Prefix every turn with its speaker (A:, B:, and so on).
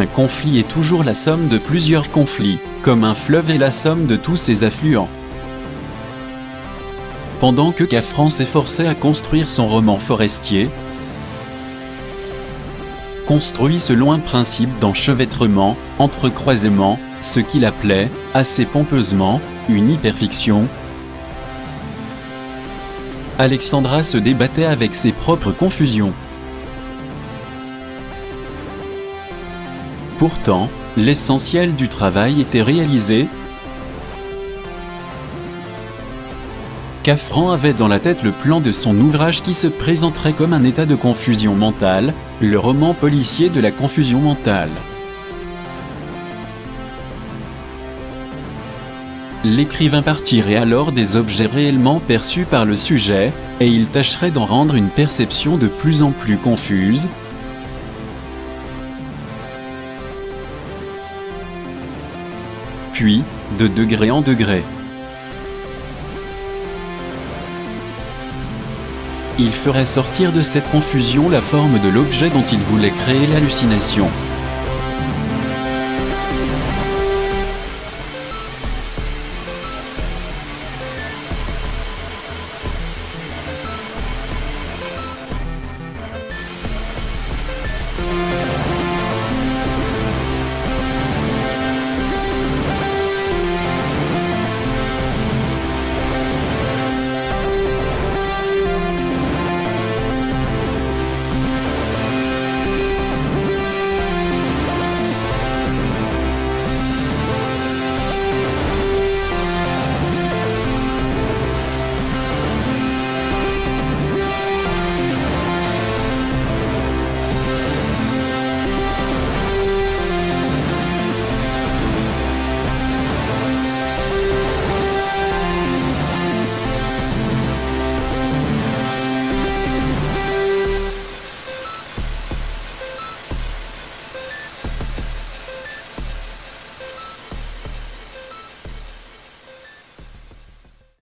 A: Un conflit est toujours la somme de plusieurs conflits, comme un fleuve est la somme de tous ses affluents. Pendant que Cafran s'efforçait à construire son roman forestier, construit selon un principe d'enchevêtrement, entrecroisement, ce qu'il appelait, assez pompeusement, une hyperfiction. Alexandra se débattait avec ses propres confusions. Pourtant, l'essentiel du travail était réalisé. Cafran avait dans la tête le plan de son ouvrage qui se présenterait comme un état de confusion mentale, le roman policier de la confusion mentale. L'écrivain partirait alors des objets réellement perçus par le sujet, et il tâcherait d'en rendre une perception de plus en plus confuse, puis, de degré en degré. Il ferait sortir de cette confusion la forme de l'objet dont il voulait créer l'hallucination.